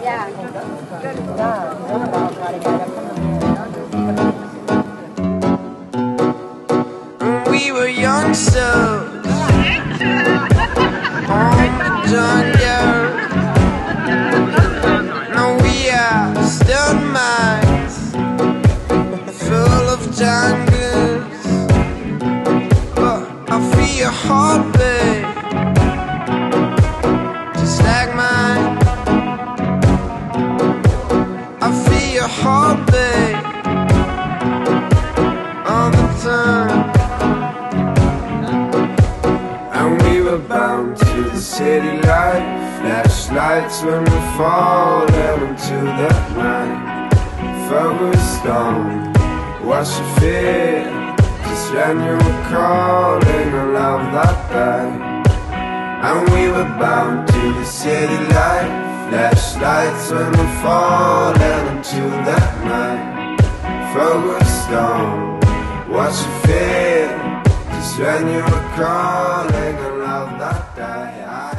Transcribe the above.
Yeah. We were youngsters on the jungle. Now city life. Flashlights when we falling into the night. Focused on what you feel. Just when you were calling, I love that day. And we were bound to the city life. Flashlights when we fall into the night. On what you feel. Just when you were calling, I love that day.